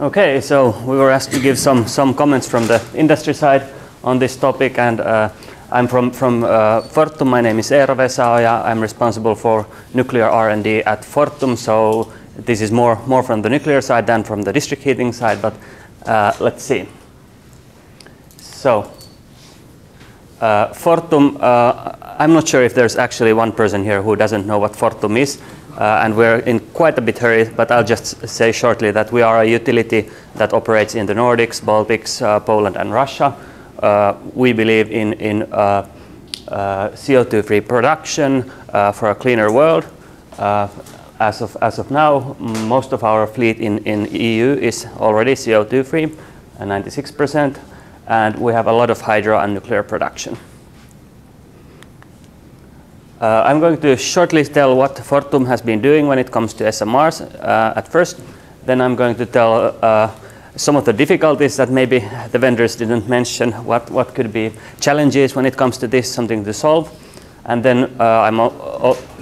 Okay, so we were asked to give some, some comments from the industry side on this topic, and uh, I'm from, from uh, Fortum. My name is Eero Vesaoja. I'm responsible for nuclear R&D at Fortum, so this is more, more from the nuclear side than from the district heating side, but uh, let's see. So, uh, Fortum, uh, I'm not sure if there's actually one person here who doesn't know what Fortum is. Uh, and we're in quite a bit hurry, but I'll just say shortly that we are a utility that operates in the Nordics, Baltics, uh, Poland, and Russia. Uh, we believe in, in uh, uh, CO2-free production uh, for a cleaner world. as, of, as of now, most of our fleet in, in EU is already CO2-free, 96%, and we have a lot of hydro and nuclear production. Uh, I'm going to shortly tell what Fortum has been doing when it comes to SMRs uh, at first. Then I'm going to tell uh, some of the difficulties that maybe the vendors didn't mention, what, what could be challenges when it comes to this, something to solve. And then uh, I'm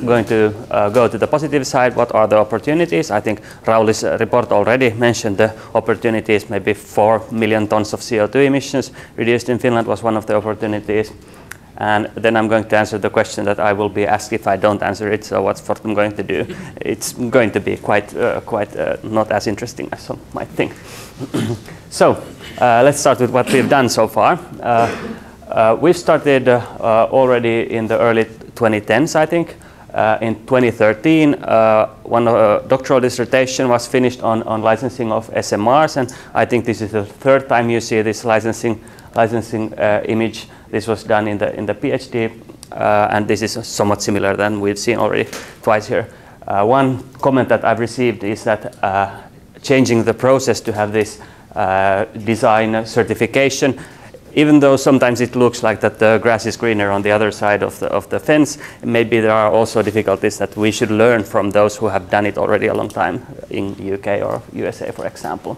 going to uh, go to the positive side, what are the opportunities? I think Rauli's report already mentioned the opportunities, maybe 4 million tons of CO2 emissions reduced in Finland was one of the opportunities. And then I'm going to answer the question that I will be asked if I don't answer it. So what's Fortum going to do? it's going to be quite, uh, quite uh, not as interesting as some might think. so uh, let's start with what we've done so far. Uh, uh, we've started uh, already in the early 2010s, I think. in 2013, one doctoral dissertation was finished on, on licensing of SMRs, and I think this is the third time you see this licensing licensing image this was done in the, in the PhD, uh, and this is somewhat similar than we've seen already twice here. Uh, one comment that I've received is that uh, changing the process to have this uh, design certification even though sometimes it looks like that the grass is greener on the other side of the, of the fence, maybe there are also difficulties that we should learn from those who have done it already a long time in the UK or USA, for example.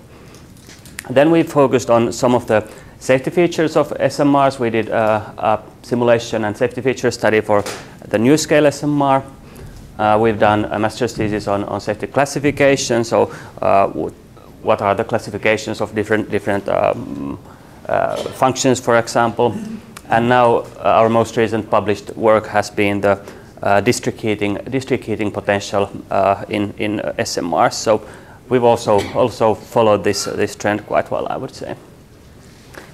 Then we focused on some of the safety features of SMRs. We did a, a simulation and safety feature study for the NuScale SMR. Uh, we've done a master's thesis on, on safety classification. So uh, what are the classifications of different, different um, uh, functions, for example. And now uh, our most recent published work has been the uh, district heating, district heating potential uh, in, in SMRs. So we've also, also followed this, this trend quite well, I would say.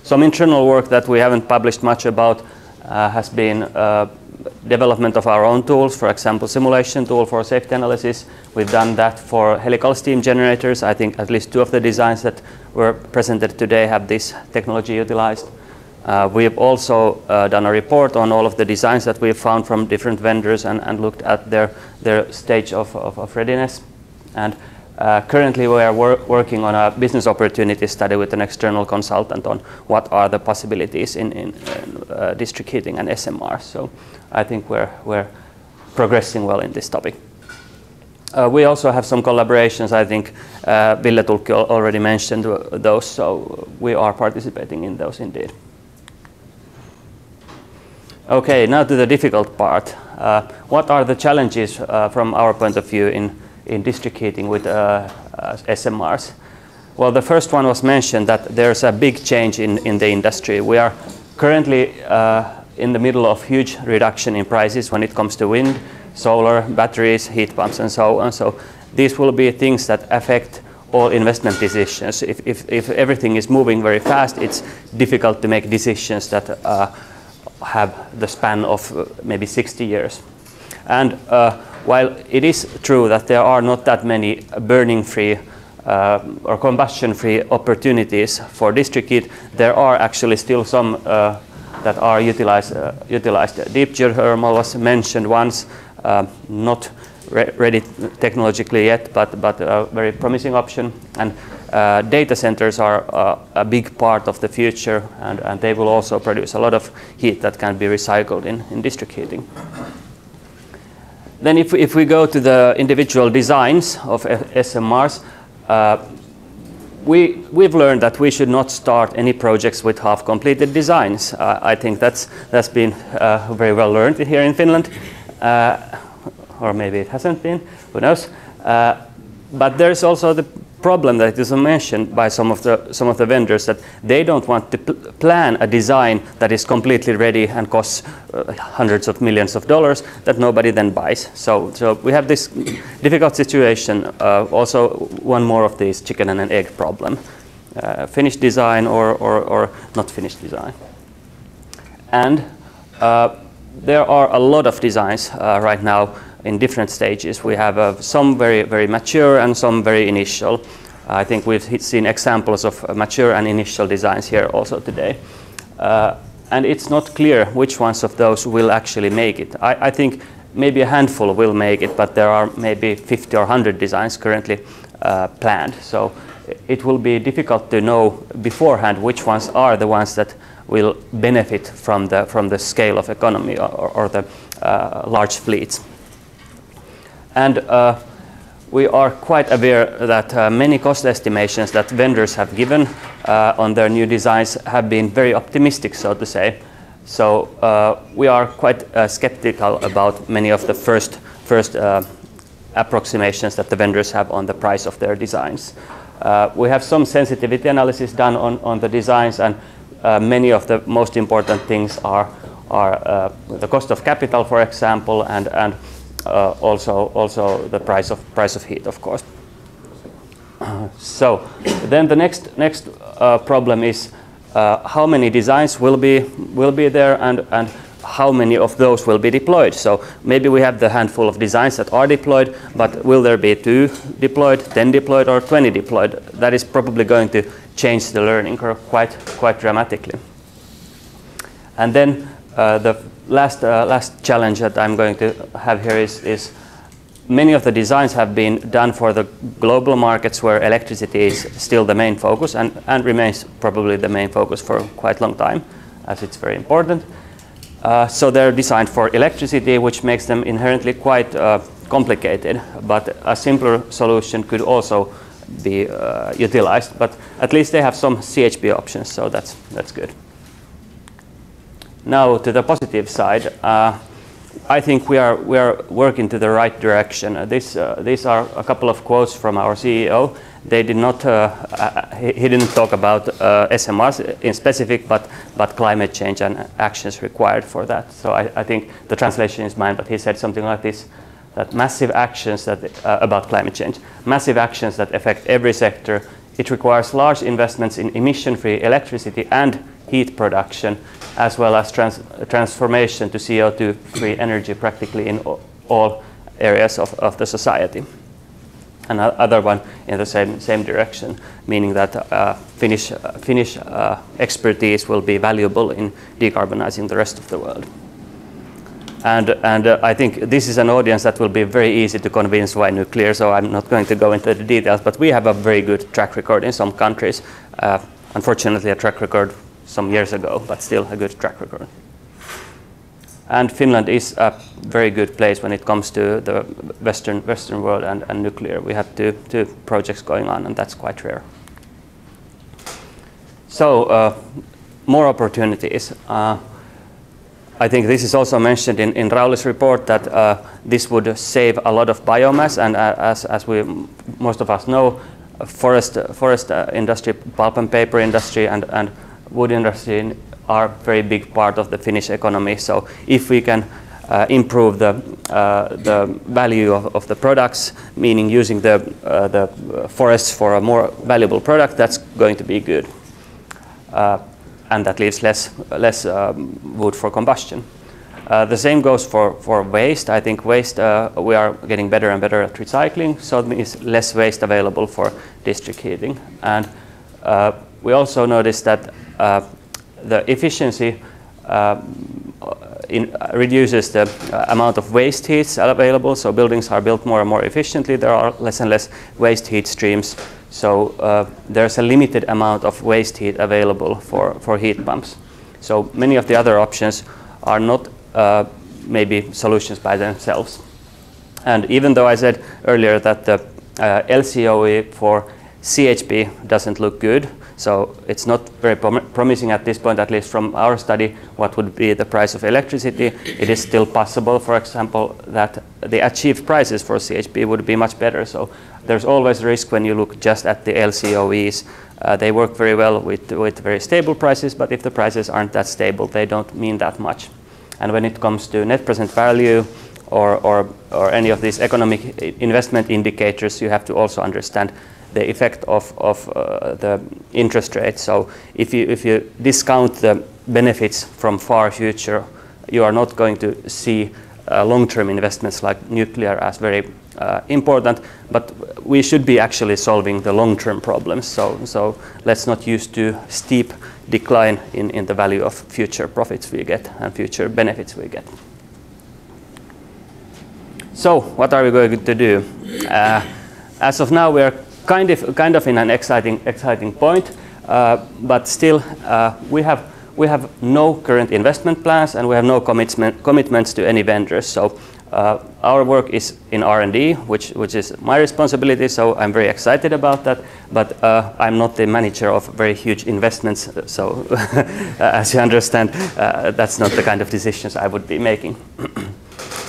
Some internal work that we haven't published much about uh, has been uh, development of our own tools, for example, simulation tool for safety analysis. We've done that for helical steam generators. I think at least two of the designs that were presented today have this technology utilized. Uh, we've also uh, done a report on all of the designs that we've found from different vendors and, and looked at their, their stage of, of, of readiness. And uh, currently, we are wor working on a business opportunity study with an external consultant on what are the possibilities in, in, in uh, district heating and SMR. So I think we're, we're progressing well in this topic. Uh, we also have some collaborations. I think uh, Ville Tulkki already mentioned those, so we are participating in those indeed. Okay, now to the difficult part. Uh, what are the challenges uh, from our point of view in in district heating with uh, uh SMRs? Well, the first one was mentioned that there's a big change in, in the industry. We are currently uh, in the middle of huge reduction in prices when it comes to wind, solar, batteries, heat pumps, and so on. So these will be things that affect all investment decisions. If, if, if everything is moving very fast, it's difficult to make decisions that uh, have the span of uh, maybe 60 years. And uh, while it is true that there are not that many burning-free uh, or combustion-free opportunities for district heat, there are actually still some uh, that are utilized. Uh, utilized. Deep geothermal was mentioned once, uh, not re ready technologically yet, but, but a very promising option. And uh, data centers are uh, a big part of the future, and, and they will also produce a lot of heat that can be recycled in, in district heating. Then if, if we go to the individual designs of SMRs, uh, we, we've learned that we should not start any projects with half-completed designs. Uh, I think that's, that's been uh, very well learned here in Finland, uh, or maybe it hasn't been, who knows. Uh, but there's also the problem that is mentioned by some of the some of the vendors that they don't want to pl plan a design that is completely ready and costs uh, hundreds of millions of dollars that nobody then buys. So so we have this difficult situation. Uh, also, one more of these chicken and an egg problem: uh, finished design or, or or not finished design. And uh, there are a lot of designs uh, right now in different stages. We have uh, some very, very mature and some very initial. I think we've seen examples of uh, mature and initial designs here also today. Uh, and it's not clear which ones of those will actually make it. I, I, think maybe a handful will make it, but there are maybe 50 or 100 designs currently uh, planned. So it will be difficult to know beforehand which ones are the ones that will benefit from the, from the scale of economy or, or the uh, large fleets. And uh, we are quite aware that uh, many cost estimations that vendors have given uh, on their new designs have been very optimistic, so to say. So uh, we are quite uh, skeptical about many of the first, first uh, approximations that the vendors have on the price of their designs. we have some sensitivity analysis done on, on the designs, and many of the most important things are, are the cost of capital, for example, and, and uh, also also the price of price of heat, of course. so then the next next uh, problem is uh, how many designs will be will be there and and how many of those will be deployed. So maybe we have the handful of designs that are deployed, but will there be two deployed, 10 deployed, or 20 deployed? That is probably going to change the learning curve quite, quite dramatically. And then uh, the last, uh, last challenge that I'm going to have here is, is many of the designs have been done for the global markets where electricity is still the main focus and, and remains probably the main focus for quite a long time as it's very important. Uh, so they're designed for electricity which makes them inherently quite uh, complicated but a simpler solution could also be uh, utilized but at least they have some CHP options so that's, that's good. Now to the positive side, uh, I think we are, we are working to the right direction. Uh, this, uh, these are a couple of quotes from our CEO. They did not, uh, uh, he, didn't talk about uh, SMRs in specific, but, but climate change and actions required for that. So I, I think the translation is mine, but he said something like this, that massive actions that, about climate change, massive actions that affect every sector, it requires large investments in emission-free electricity and heat production, as well as trans transformation to CO2-free energy practically in all areas of, of the society. Another one in the same, same direction, meaning that uh, Finnish, uh, Finnish uh, expertise will be valuable in decarbonizing the rest of the world. And, and uh, I think this is an audience that will be very easy to convince why nuclear, so I'm not going to go into the details, but we have a very good track record in some countries. Uh, unfortunately, a track record some years ago, but still a good track record. And Finland is a very good place when it comes to the Western, Western world and, and nuclear. We have two, two projects going on, and that's quite rare. So, uh, more opportunities. Uh, I think this is also mentioned in, in Rauli's report that uh, this would save a lot of biomass, and uh, as, as we most of us know, forest, forest uh, industry, pulp and paper industry, and, and wood industry are very big part of the Finnish economy. So if we can uh, improve the, uh, the value of, of, the products, meaning using the, uh, the forests for a more valuable product, that's going to be good. Uh, and that leaves less, less um, wood for combustion. Uh, the same goes for, for waste. I think waste, uh, we are getting better and better at recycling, so it means less waste available for district heating. And we also noticed that the efficiency uh, in, uh, reduces the amount of waste heat available. So buildings are built more and more efficiently. There are less and less waste heat streams. So there's a limited amount of waste heat available for, for heat pumps. So many of the other options are not uh, maybe solutions by themselves. And even though I said earlier that the uh, LCOE for CHP doesn't look good, So it's not very prom promising at this point, at least from our study, what would be the price of electricity. It is still possible, for example, that the achieved prices for CHP would be much better. So there's always risk when you look just at the LCOEs. Uh, they work very well with, with very stable prices, but if the prices aren't that stable, they don't mean that much. And when it comes to net present value or, or, or any of these economic investment indicators, you have to also understand the effect of, of uh, the interest rate. So if you, if you discount the benefits from far future, you are not going to see uh, long-term investments like nuclear as very uh, important, but we should be actually solving the long-term problems. So, so let's not use too steep decline in, in the value of future profits we get and future benefits we get. So what are we going to do? Uh, as of now, we are kind of, kind of in an exciting, exciting point, uh, but still uh, we have we have no current investment plans and we have no commitment, commitments to any vendors. So uh, our work is in R&D, which, which is my responsibility, so I'm very excited about that, but uh, I'm not the manager of very huge investments, so as you understand, uh, that's not the kind of decisions I would be making.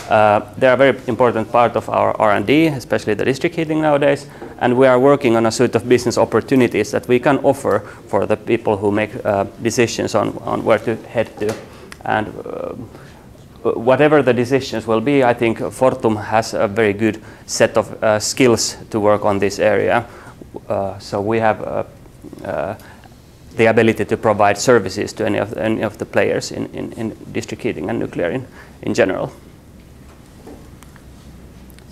Uh, they are a very important part of our R&D, especially the district heating nowadays, and we are working on a suite of business opportunities that we can offer for the people who make uh, decisions on, on where to head to. And uh, whatever the decisions will be, I think Fortum has a very good set of uh, skills to work on this area. Uh, so we have the ability to provide services to any of any of the players in, in, in district heating and nuclear in, in general.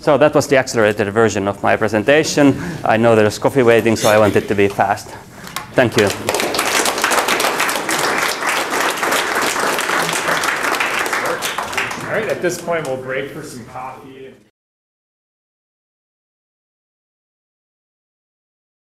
So that was the accelerated version of my presentation. I know there's coffee waiting, so I wanted to be fast. Thank you. All right, at this point, we'll break for some coffee.